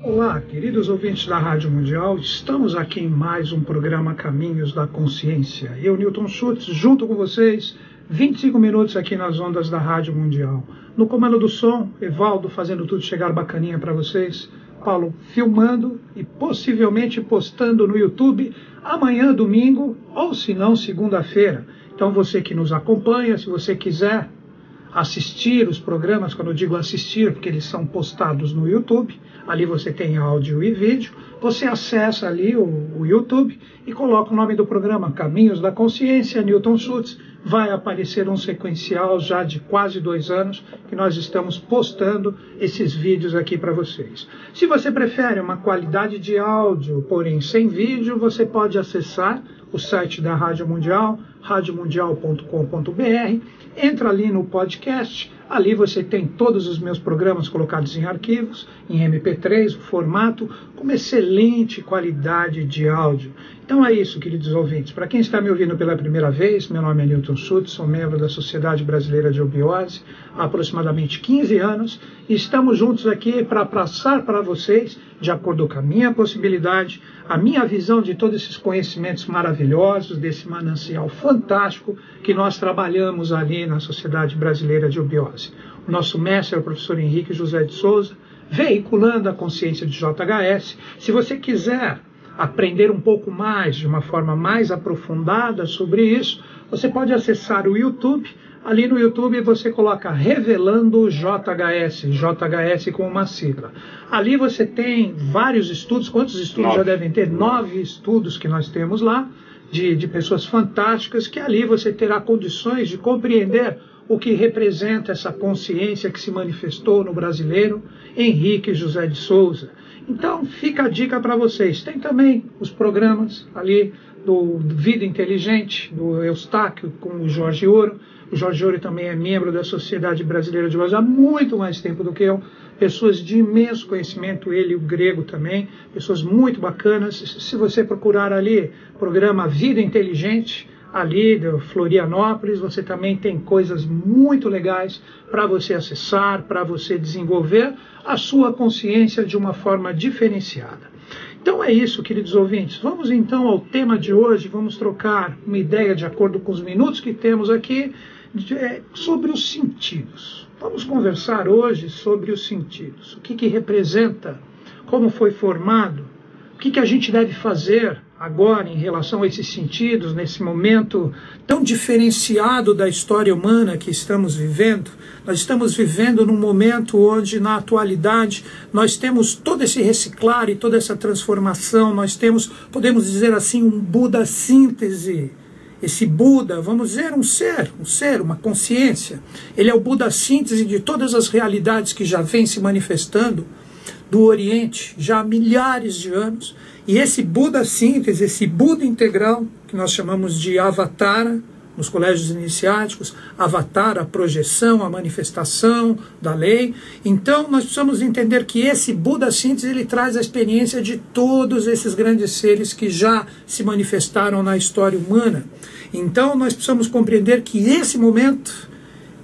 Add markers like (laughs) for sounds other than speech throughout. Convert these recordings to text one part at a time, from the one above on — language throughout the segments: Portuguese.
Olá, queridos ouvintes da Rádio Mundial, estamos aqui em mais um programa Caminhos da Consciência. Eu, Newton Schultz, junto com vocês, 25 minutos aqui nas ondas da Rádio Mundial. No comando do som, Evaldo fazendo tudo chegar bacaninha para vocês, Paulo filmando e possivelmente postando no YouTube amanhã, domingo, ou se não, segunda-feira. Então você que nos acompanha, se você quiser assistir os programas, quando eu digo assistir, porque eles são postados no YouTube, ali você tem áudio e vídeo, você acessa ali o, o YouTube e coloca o nome do programa, Caminhos da Consciência, Newton Schultz, vai aparecer um sequencial já de quase dois anos que nós estamos postando esses vídeos aqui para vocês. Se você prefere uma qualidade de áudio, porém sem vídeo, você pode acessar o site da Rádio Mundial, radiomundial.com.br, entra ali no podcast, ali você tem todos os meus programas colocados em arquivos, em MP3, o formato, com excelente qualidade de áudio. Então é isso, queridos ouvintes. Para quem está me ouvindo pela primeira vez, meu nome é Newton Schultz, sou membro da Sociedade Brasileira de Obiose há aproximadamente 15 anos e estamos juntos aqui para passar para vocês, de acordo com a minha possibilidade, a minha visão de todos esses conhecimentos maravilhosos, desse manancial fantástico que nós trabalhamos ali na Sociedade Brasileira de Obiose. O nosso mestre é o professor Henrique José de Souza, veiculando a consciência de JHS. Se você quiser aprender um pouco mais, de uma forma mais aprofundada sobre isso, você pode acessar o YouTube. Ali no YouTube você coloca Revelando JHS, JHS com uma sigla. Ali você tem vários estudos, quantos estudos Nove. já devem ter? Nove estudos que nós temos lá, de, de pessoas fantásticas, que ali você terá condições de compreender o que representa essa consciência que se manifestou no brasileiro Henrique José de Souza. Então, fica a dica para vocês. Tem também os programas ali do Vida Inteligente, do Eustáquio, com o Jorge Ouro. O Jorge Ouro também é membro da Sociedade Brasileira de Voz há muito mais tempo do que eu. Pessoas de imenso conhecimento, ele o grego também, pessoas muito bacanas. Se você procurar ali, programa Vida Inteligente, ali de Florianópolis, você também tem coisas muito legais para você acessar, para você desenvolver a sua consciência de uma forma diferenciada. Então é isso, queridos ouvintes. Vamos então ao tema de hoje, vamos trocar uma ideia de acordo com os minutos que temos aqui é, sobre os sentidos. Vamos conversar hoje sobre os sentidos. O que, que representa, como foi formado, o que, que a gente deve fazer agora em relação a esses sentidos, nesse momento tão diferenciado da história humana que estamos vivendo. Nós estamos vivendo num momento onde, na atualidade, nós temos todo esse reciclar e toda essa transformação, nós temos, podemos dizer assim, um Buda síntese. Esse Buda, vamos dizer, um ser, um ser, uma consciência. Ele é o Buda síntese de todas as realidades que já vêm se manifestando do Oriente já há milhares de anos e esse Buda síntese, esse Buda integral, que nós chamamos de Avatara, nos colégios iniciáticos, Avatara, a projeção, a manifestação da lei. Então, nós precisamos entender que esse Buda síntese ele traz a experiência de todos esses grandes seres que já se manifestaram na história humana. Então, nós precisamos compreender que esse momento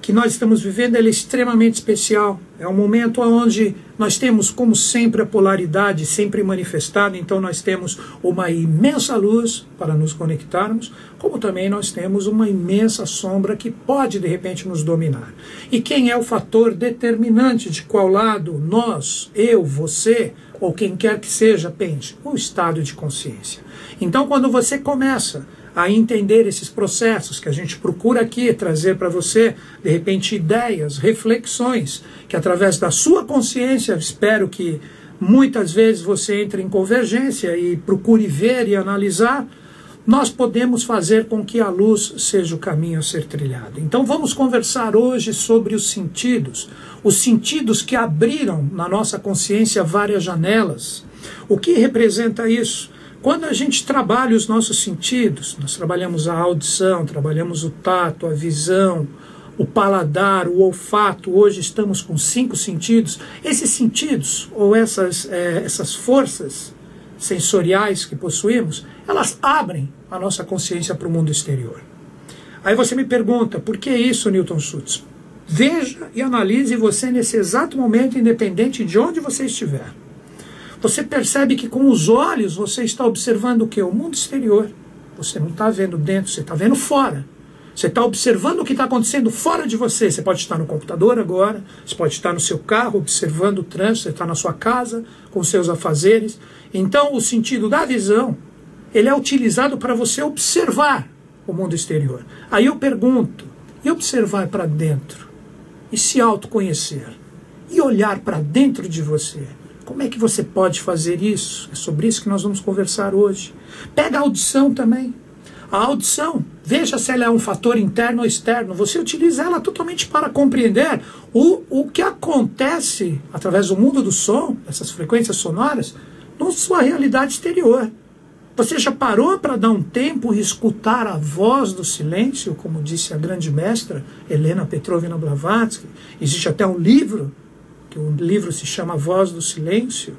que nós estamos vivendo é extremamente especial. É um momento onde nós temos, como sempre, a polaridade sempre manifestada, então nós temos uma imensa luz para nos conectarmos, como também nós temos uma imensa sombra que pode, de repente, nos dominar. E quem é o fator determinante de qual lado nós, eu, você, ou quem quer que seja, pende? O estado de consciência. Então, quando você começa a entender esses processos que a gente procura aqui trazer para você, de repente, ideias, reflexões, que através da sua consciência, espero que muitas vezes você entre em convergência e procure ver e analisar, nós podemos fazer com que a luz seja o caminho a ser trilhado. Então vamos conversar hoje sobre os sentidos, os sentidos que abriram na nossa consciência várias janelas. O que representa isso? Quando a gente trabalha os nossos sentidos, nós trabalhamos a audição, trabalhamos o tato, a visão, o paladar, o olfato, hoje estamos com cinco sentidos. Esses sentidos, ou essas, é, essas forças sensoriais que possuímos, elas abrem a nossa consciência para o mundo exterior. Aí você me pergunta, por que isso, Newton Schultz? Veja e analise você nesse exato momento, independente de onde você estiver. Você percebe que com os olhos você está observando o que? O mundo exterior. Você não está vendo dentro, você está vendo fora. Você está observando o que está acontecendo fora de você. Você pode estar no computador agora, você pode estar no seu carro observando o trânsito, você está na sua casa com seus afazeres. Então, o sentido da visão, ele é utilizado para você observar o mundo exterior. Aí eu pergunto, e observar para dentro? E se autoconhecer? E olhar para dentro de você? Como é que você pode fazer isso? É sobre isso que nós vamos conversar hoje. Pega a audição também. A audição, veja se ela é um fator interno ou externo. Você utiliza ela totalmente para compreender o, o que acontece através do mundo do som, essas frequências sonoras, na sua realidade exterior. Você já parou para dar um tempo e escutar a voz do silêncio, como disse a grande mestra Helena Petrovna Blavatsky? Existe até um livro que o livro se chama Voz do Silêncio.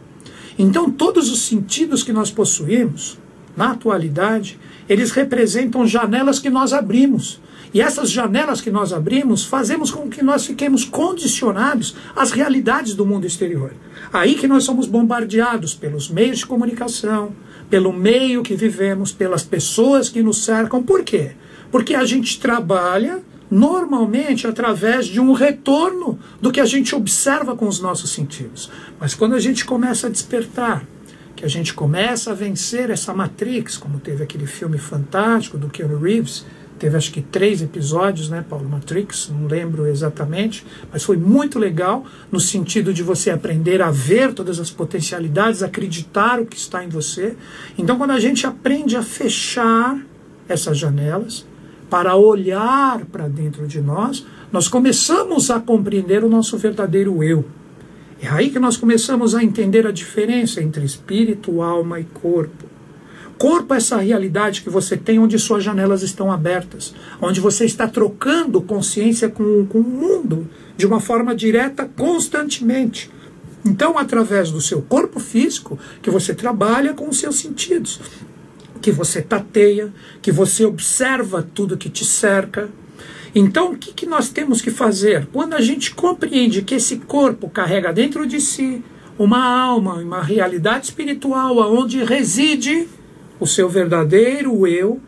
Então, todos os sentidos que nós possuímos, na atualidade, eles representam janelas que nós abrimos. E essas janelas que nós abrimos fazemos com que nós fiquemos condicionados às realidades do mundo exterior. Aí que nós somos bombardeados pelos meios de comunicação, pelo meio que vivemos, pelas pessoas que nos cercam. Por quê? Porque a gente trabalha normalmente através de um retorno do que a gente observa com os nossos sentidos. Mas quando a gente começa a despertar, que a gente começa a vencer essa matrix, como teve aquele filme fantástico do Keanu Reeves, teve acho que três episódios, né, Paulo Matrix, não lembro exatamente, mas foi muito legal no sentido de você aprender a ver todas as potencialidades, acreditar o que está em você. Então, quando a gente aprende a fechar essas janelas, para olhar para dentro de nós, nós começamos a compreender o nosso verdadeiro eu. É aí que nós começamos a entender a diferença entre espírito, alma e corpo. Corpo é essa realidade que você tem onde suas janelas estão abertas, onde você está trocando consciência com, com o mundo de uma forma direta constantemente. Então, através do seu corpo físico, que você trabalha com os seus sentidos que você tateia, que você observa tudo que te cerca. Então, o que, que nós temos que fazer? Quando a gente compreende que esse corpo carrega dentro de si uma alma, uma realidade espiritual, aonde reside o seu verdadeiro eu,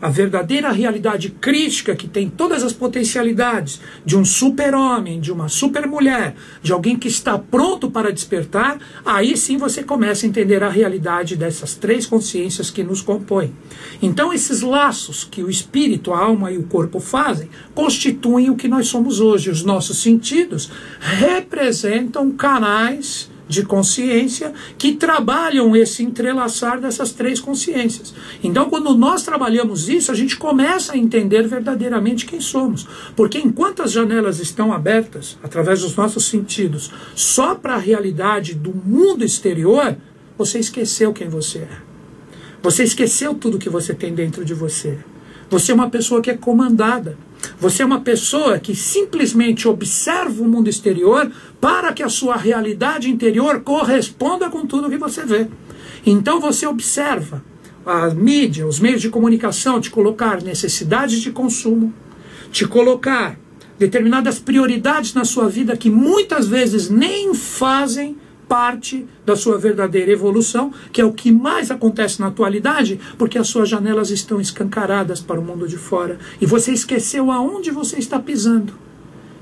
a verdadeira realidade crítica que tem todas as potencialidades de um super-homem, de uma super-mulher, de alguém que está pronto para despertar, aí sim você começa a entender a realidade dessas três consciências que nos compõem. Então, esses laços que o espírito, a alma e o corpo fazem constituem o que nós somos hoje. Os nossos sentidos representam canais de consciência que trabalham esse entrelaçar dessas três consciências. Então, quando nós trabalhamos isso, a gente começa a entender verdadeiramente quem somos. Porque enquanto as janelas estão abertas, através dos nossos sentidos, só para a realidade do mundo exterior, você esqueceu quem você é. Você esqueceu tudo que você tem dentro de você. Você é uma pessoa que é comandada. Você é uma pessoa que simplesmente observa o mundo exterior para que a sua realidade interior corresponda com tudo que você vê. Então você observa a mídia, os meios de comunicação, te colocar necessidades de consumo, te colocar determinadas prioridades na sua vida que muitas vezes nem fazem parte da sua verdadeira evolução, que é o que mais acontece na atualidade, porque as suas janelas estão escancaradas para o mundo de fora e você esqueceu aonde você está pisando.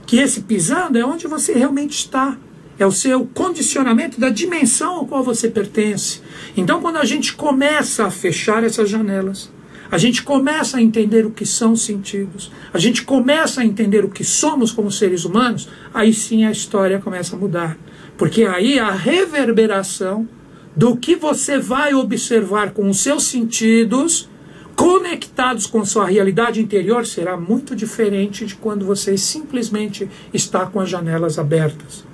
Que esse pisando é onde você realmente está. É o seu condicionamento da dimensão ao qual você pertence. Então, quando a gente começa a fechar essas janelas, a gente começa a entender o que são sentidos, a gente começa a entender o que somos como seres humanos, aí sim a história começa a mudar. Porque aí a reverberação do que você vai observar com os seus sentidos conectados com sua realidade interior será muito diferente de quando você simplesmente está com as janelas abertas.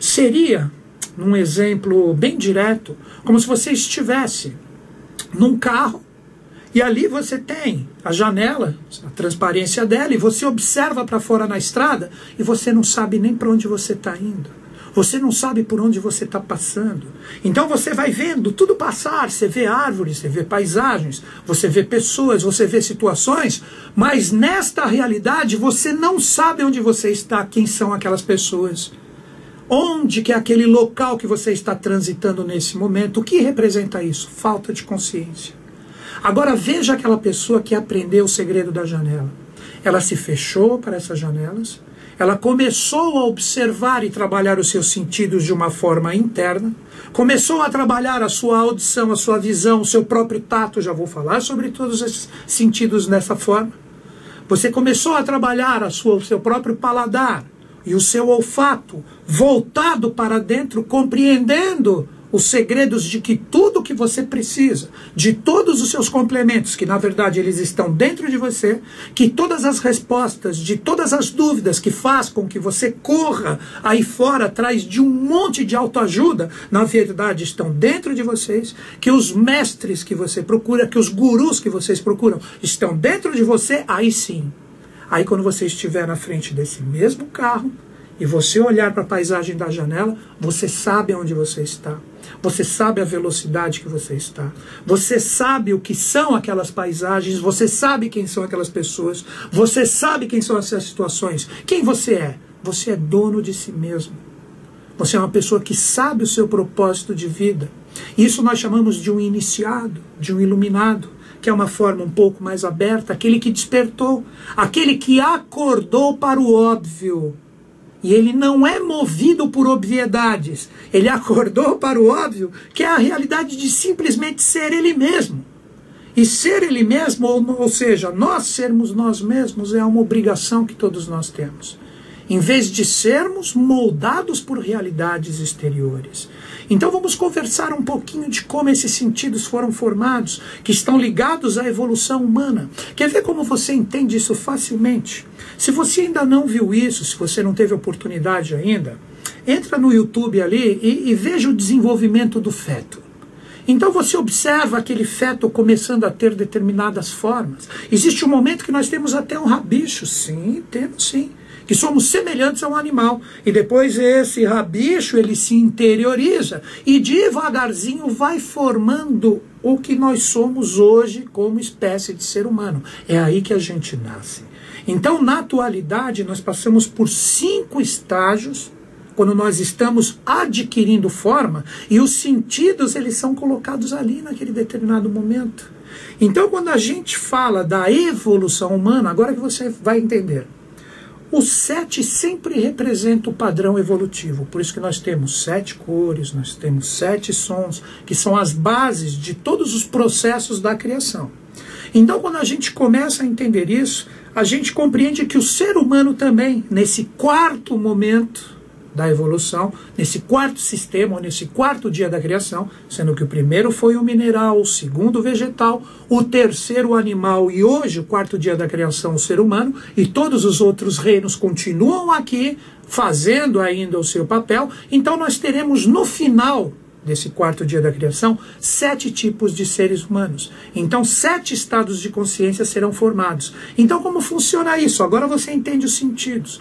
Seria, num exemplo bem direto, como se você estivesse num carro e ali você tem a janela, a transparência dela, e você observa para fora na estrada e você não sabe nem para onde você está indo. Você não sabe por onde você está passando. Então você vai vendo tudo passar. Você vê árvores, você vê paisagens, você vê pessoas, você vê situações, mas nesta realidade você não sabe onde você está, quem são aquelas pessoas. Onde que é aquele local que você está transitando nesse momento? O que representa isso? Falta de consciência. Agora veja aquela pessoa que aprendeu o segredo da janela. Ela se fechou para essas janelas, ela começou a observar e trabalhar os seus sentidos de uma forma interna, começou a trabalhar a sua audição, a sua visão, o seu próprio tato, já vou falar sobre todos esses sentidos dessa forma. Você começou a trabalhar a sua, o seu próprio paladar e o seu olfato voltado para dentro, compreendendo os segredos de que tudo que você precisa, de todos os seus complementos, que na verdade eles estão dentro de você, que todas as respostas, de todas as dúvidas que faz com que você corra aí fora atrás de um monte de autoajuda, na verdade estão dentro de vocês, que os mestres que você procura, que os gurus que vocês procuram estão dentro de você, aí sim. Aí quando você estiver na frente desse mesmo carro, e você olhar para a paisagem da janela, você sabe onde você está. Você sabe a velocidade que você está. Você sabe o que são aquelas paisagens. Você sabe quem são aquelas pessoas. Você sabe quem são essas situações. Quem você é? Você é dono de si mesmo. Você é uma pessoa que sabe o seu propósito de vida. Isso nós chamamos de um iniciado, de um iluminado, que é uma forma um pouco mais aberta, aquele que despertou, aquele que acordou para o óbvio e ele não é movido por obviedades. Ele (laughs) acordou para o óbvio, que é a realidade de simplesmente ser ele mesmo. E ser ele mesmo, ou, ou seja, nós sermos nós mesmos, é uma obrigação que todos nós temos. Em vez de sermos moldados por realidades exteriores. Então vamos conversar um pouquinho de como esses sentidos foram formados, que estão ligados à evolução humana. Quer ver como você entende isso facilmente? Se você ainda não viu isso, se você não teve oportunidade ainda, entra no YouTube ali e, e veja o desenvolvimento do feto. Então você observa aquele feto começando a ter determinadas formas. Existe um momento que nós temos até um rabicho, sim, temos sim que somos semelhantes a um animal. E depois esse rabicho, ele se interioriza e devagarzinho vai formando o que nós somos hoje como espécie de ser humano. É aí que a gente nasce. Então, na atualidade, nós passamos por cinco estágios quando nós estamos adquirindo forma e os sentidos eles são colocados ali naquele determinado momento. Então, quando a gente fala da evolução humana, agora que você vai entender, o sete sempre representa o padrão evolutivo, por isso que nós temos sete cores, nós temos sete sons, que são as bases de todos os processos da criação. Então, quando a gente começa a entender isso, a gente compreende que o ser humano também, nesse quarto momento, da evolução, nesse quarto sistema, ou nesse quarto dia da criação, sendo que o primeiro foi o mineral, o segundo o vegetal, o terceiro o animal e hoje, o quarto dia da criação, o ser humano, e todos os outros reinos continuam aqui fazendo ainda o seu papel. Então nós teremos no final desse quarto dia da criação, sete tipos de seres humanos. Então, sete estados de consciência serão formados. Então, como funciona isso? Agora você entende os sentidos.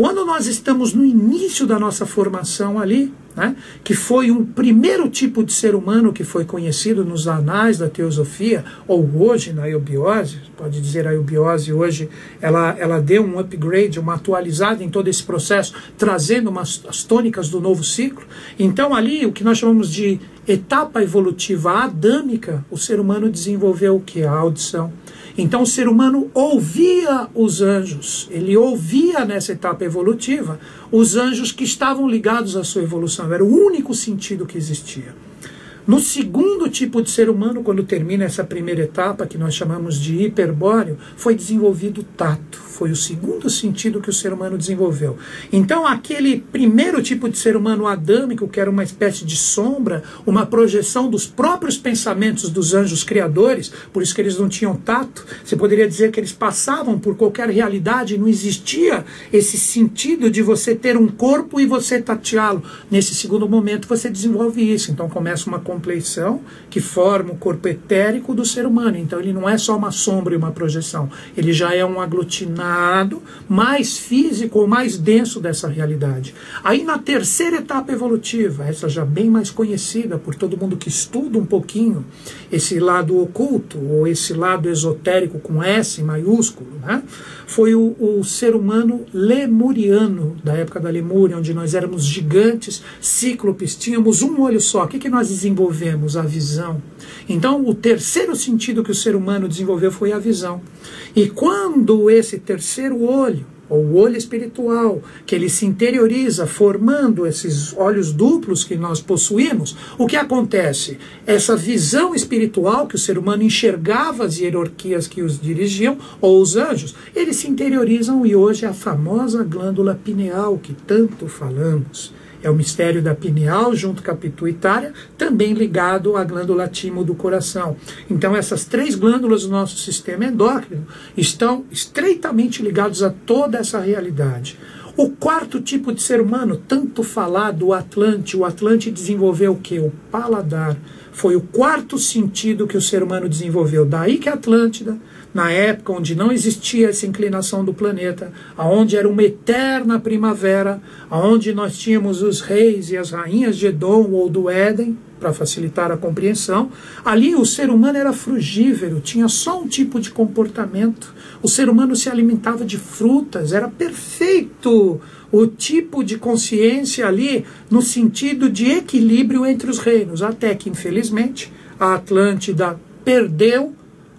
Quando nós estamos no início da nossa formação ali, né, que foi um primeiro tipo de ser humano que foi conhecido nos anais da teosofia, ou hoje na eubiose, pode dizer a eubiose hoje, ela, ela deu um upgrade, uma atualizada em todo esse processo, trazendo umas, as tônicas do novo ciclo. Então ali, o que nós chamamos de etapa evolutiva adâmica, o ser humano desenvolveu o que? A audição. Então o ser humano ouvia os anjos, ele ouvia nessa etapa evolutiva os anjos que estavam ligados à sua evolução, era o único sentido que existia. No segundo tipo de ser humano, quando termina essa primeira etapa, que nós chamamos de hiperbóreo, foi desenvolvido o tato. Foi o segundo sentido que o ser humano desenvolveu. Então, aquele primeiro tipo de ser humano adâmico, que era uma espécie de sombra, uma projeção dos próprios pensamentos dos anjos criadores, por isso que eles não tinham tato, você poderia dizer que eles passavam por qualquer realidade, não existia esse sentido de você ter um corpo e você tateá-lo. Nesse segundo momento, você desenvolve isso. Então, começa uma compleição que forma o corpo etérico do ser humano. Então ele não é só uma sombra e uma projeção, ele já é um aglutinado mais físico ou mais denso dessa realidade. Aí na terceira etapa evolutiva, essa já bem mais conhecida por todo mundo que estuda um pouquinho esse lado oculto ou esse lado esotérico com S maiúsculo, né? foi o, o ser humano lemuriano da época da Lemúria, onde nós éramos gigantes, cíclopes, tínhamos um olho só. O que, que nós desenvolvemos? A visão. Então, o terceiro sentido que o ser humano desenvolveu foi a visão. E quando esse terceiro olho ou o olho espiritual, que ele se interioriza, formando esses olhos duplos que nós possuímos, o que acontece? Essa visão espiritual que o ser humano enxergava as hierarquias que os dirigiam, ou os anjos, eles se interiorizam e hoje é a famosa glândula pineal que tanto falamos. É o mistério da pineal junto com a pituitária, também ligado à glândula timo do coração. Então, essas três glândulas do nosso sistema endócrino estão estreitamente ligados a toda essa realidade. O quarto tipo de ser humano, tanto falado, o Atlante, o Atlante desenvolveu o que? O paladar. Foi o quarto sentido que o ser humano desenvolveu. Daí que a Atlântida na época onde não existia essa inclinação do planeta, aonde era uma eterna primavera, aonde nós tínhamos os reis e as rainhas de Edom ou do Éden, para facilitar a compreensão, ali o ser humano era frugívero, tinha só um tipo de comportamento. O ser humano se alimentava de frutas, era perfeito o tipo de consciência ali no sentido de equilíbrio entre os reinos, até que, infelizmente, a Atlântida perdeu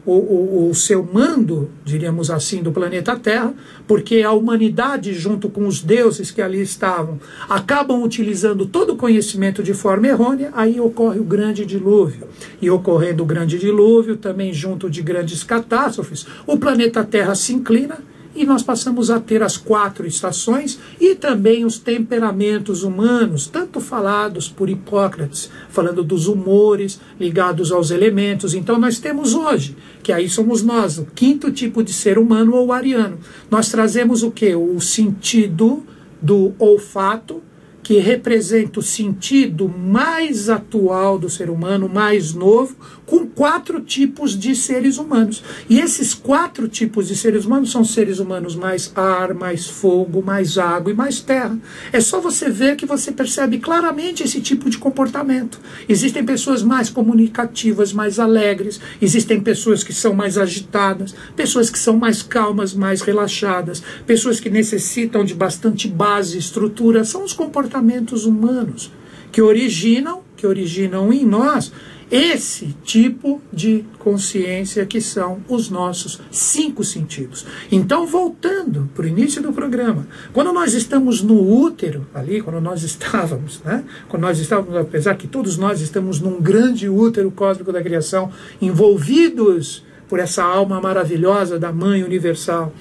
o, o, o, seu mando, diríamos assim, do planeta Terra, porque a humanidade, junto com os deuses que ali estavam, acabam utilizando todo o conhecimento de forma errônea, aí ocorre o grande dilúvio. E ocorrendo o grande dilúvio, também junto de grandes catástrofes, o planeta Terra se inclina e nós passamos a ter as quatro estações e também os temperamentos humanos, tanto falados por Hipócrates, falando dos humores ligados aos elementos. Então nós temos hoje, que aí somos nós, o quinto tipo de ser humano ou ariano. Nós trazemos o que? O sentido do olfato, que representa o sentido mais atual do ser humano, mais novo, com quatro tipos de seres humanos. E esses quatro tipos de seres humanos são seres humanos mais ar, mais fogo, mais água e mais terra. É só você ver que você percebe claramente esse tipo de comportamento. Existem pessoas mais comunicativas, mais alegres, existem pessoas que são mais agitadas, pessoas que são mais calmas, mais relaxadas, pessoas que necessitam de bastante base, estrutura. São os comportamentos humanos que originam, que originam em nós esse tipo de consciência que são os nossos cinco sentidos. Então, voltando para o início do programa, quando nós estamos no útero, ali, quando nós estávamos, né? Quando nós estávamos, apesar que todos nós estamos num grande útero cósmico da criação, envolvidos por essa alma maravilhosa da Mãe Universal.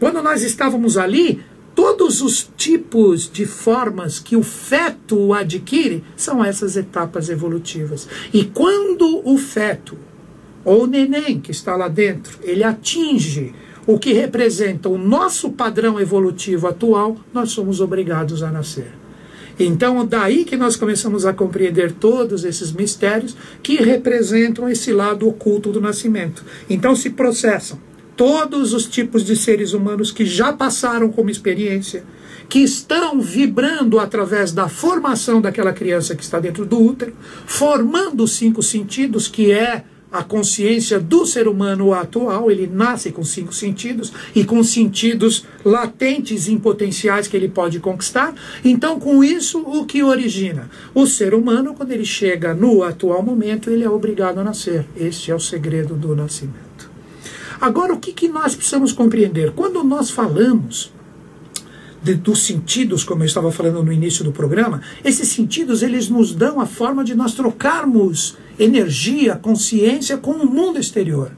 Quando nós estávamos ali, todos os tipos de formas que o feto adquire são essas etapas evolutivas. E quando o feto, ou o neném que está lá dentro, ele atinge o que representa o nosso padrão evolutivo atual, nós somos obrigados a nascer. Então, daí que nós começamos a compreender todos esses mistérios que representam esse lado oculto do nascimento. Então, se processam todos os tipos de seres humanos que já passaram como experiência, que estão vibrando através da formação daquela criança que está dentro do útero, formando os cinco sentidos, que é a consciência do ser humano atual, ele nasce com cinco sentidos e com sentidos latentes e potenciais que ele pode conquistar. Então, com isso, o que origina? O ser humano, quando ele chega no atual momento, ele é obrigado a nascer. Este é o segredo do nascimento. Agora, o que, que nós precisamos compreender? Quando nós falamos de, dos sentidos, como eu estava falando no início do programa, esses sentidos eles nos dão a forma de nós trocarmos energia, consciência com o mundo exterior,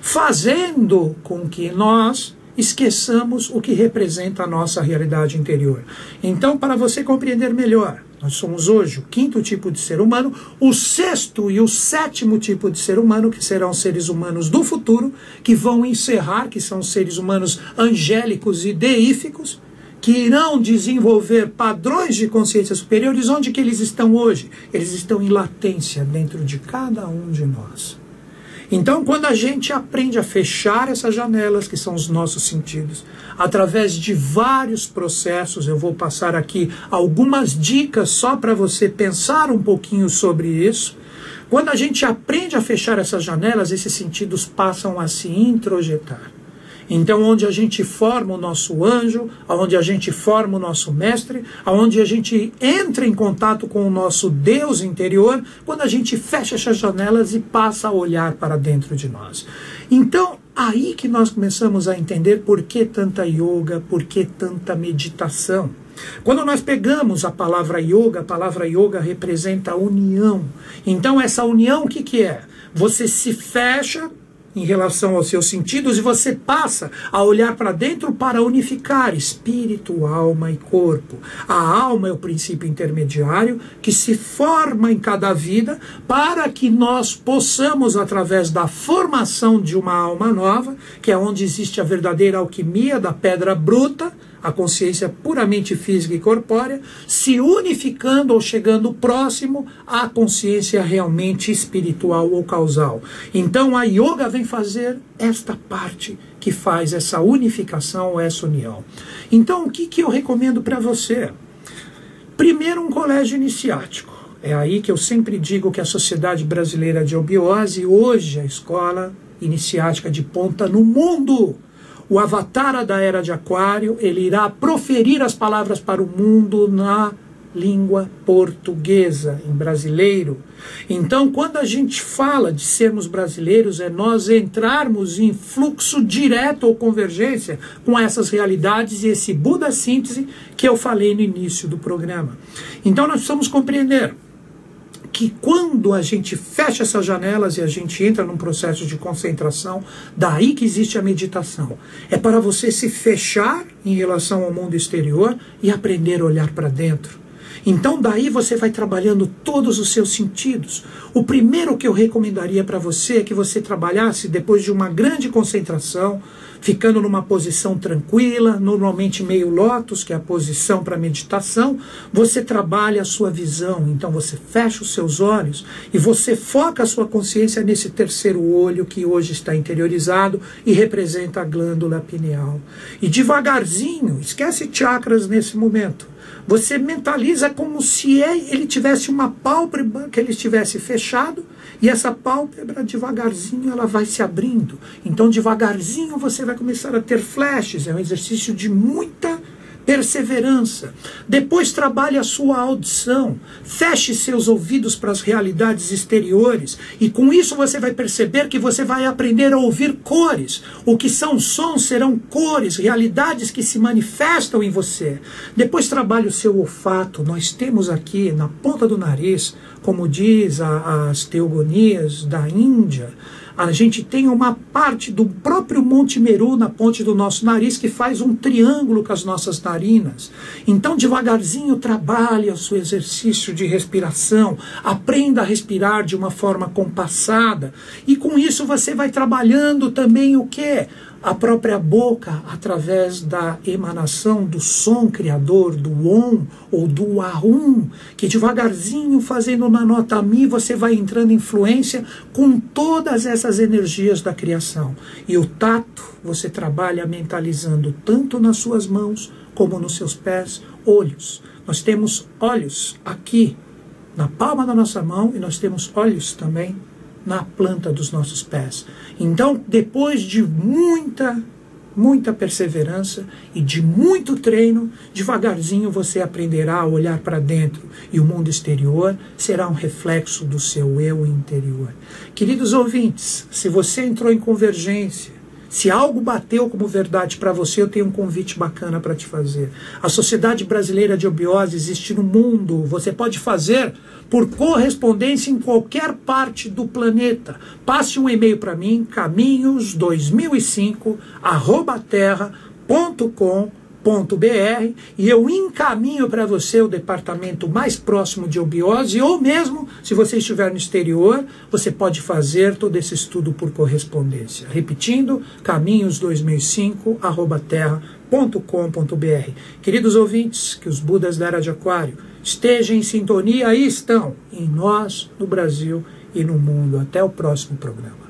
fazendo com que nós esqueçamos o que representa a nossa realidade interior. Então, para você compreender melhor, nós somos hoje o quinto tipo de ser humano, o sexto e o sétimo tipo de ser humano, que serão seres humanos do futuro, que vão encerrar, que são seres humanos angélicos e deíficos, que irão desenvolver padrões de consciência superiores, onde que eles estão hoje? Eles estão em latência dentro de cada um de nós. Então, quando a gente aprende a fechar essas janelas, que são os nossos sentidos, através de vários processos, eu vou passar aqui algumas dicas só para você pensar um pouquinho sobre isso. Quando a gente aprende a fechar essas janelas, esses sentidos passam a se introjetar. Então, onde a gente forma o nosso anjo, onde a gente forma o nosso mestre, onde a gente entra em contato com o nosso Deus interior, quando a gente fecha essas janelas e passa a olhar para dentro de nós. Então, aí que nós começamos a entender por que tanta yoga, por que tanta meditação. Quando nós pegamos a palavra yoga, a palavra yoga representa união. Então, essa união, o que, que é? Você se fecha em relação aos seus sentidos e você passa a olhar para dentro para unificar espírito, alma e corpo. A alma é o princípio intermediário que se forma em cada vida para que nós possamos, através da formação de uma alma nova, que é onde existe a verdadeira alquimia da pedra bruta, a consciência puramente física e corpórea, se unificando ou chegando próximo à consciência realmente espiritual ou causal. Então a yoga vem fazer esta parte que faz essa unificação, essa união. Então o que, que eu recomendo para você? Primeiro, um colégio iniciático. É aí que eu sempre digo que a Sociedade Brasileira de Obiose, hoje a escola iniciática de ponta no mundo o avatar da era de Aquário, ele irá proferir as palavras para o mundo na língua portuguesa, em brasileiro. Então, quando a gente fala de sermos brasileiros, é nós entrarmos em fluxo direto ou convergência com essas realidades e esse Buda síntese que eu falei no início do programa. Então, nós precisamos compreender que quando a gente fecha essas janelas e a gente entra num processo de concentração, daí que existe a meditação. É para você se fechar em relação ao mundo exterior e aprender a olhar para dentro. Então, daí você vai trabalhando todos os seus sentidos. O primeiro que eu recomendaria para você é que você trabalhasse depois de uma grande concentração, ficando numa posição tranquila, normalmente meio lótus, que é a posição para meditação, você trabalha a sua visão. Então você fecha os seus olhos e você foca a sua consciência nesse terceiro olho que hoje está interiorizado e representa a glândula pineal. E devagarzinho, esquece chakras nesse momento. Você mentaliza como se ele tivesse uma pálpebra que ele estivesse fechado e essa pálpebra devagarzinho ela vai se abrindo. Então devagarzinho você vai começar a ter flashes. É um exercício de muita perseverança. Depois trabalhe a sua audição. Feche seus ouvidos para as realidades exteriores. E com isso você vai perceber que você vai aprender a ouvir cores. O que são sons serão cores, realidades que se manifestam em você. Depois trabalhe o seu olfato. Nós temos aqui na ponta do nariz, como diz a, as teogonias da Índia, a gente tem uma parte do próprio Monte Meru na ponte do nosso nariz que faz um triângulo com as nossas narinas. Então, devagarzinho, trabalhe o seu exercício de respiração, aprenda a respirar de uma forma compassada. E com isso você vai trabalhando também o que? A própria boca através da emanação do som criador, do om ou do ahum, que devagarzinho fazendo na nota mi você vai entrando em com todas essas energias da criação. E o tato você trabalha mentalizando tanto nas suas mãos como nos seus pés, olhos. Nós temos olhos aqui na palma da nossa mão e nós temos olhos também na planta dos nossos pés. Então, depois de muita, muita perseverança e de muito treino, devagarzinho você aprenderá a olhar para dentro e o mundo exterior será um reflexo do seu eu interior. Queridos ouvintes, se você entrou em convergência, se algo bateu como verdade para você, eu tenho um convite bacana para te fazer. A Sociedade Brasileira de Obiose existe no mundo. Você pode fazer por correspondência em qualquer parte do planeta. Passe um e-mail para mim, caminhos2005 terra.com br e eu encaminho para você o departamento mais próximo de obiose ou mesmo se você estiver no exterior, você pode fazer todo esse estudo por correspondência. Repetindo, caminhos2005 terra.com www.budasaquário.com.br. Queridos ouvintes, que os Budas da Era de Aquário estejam em sintonia, aí estão, em nós, no Brasil e no mundo. Até o próximo programa.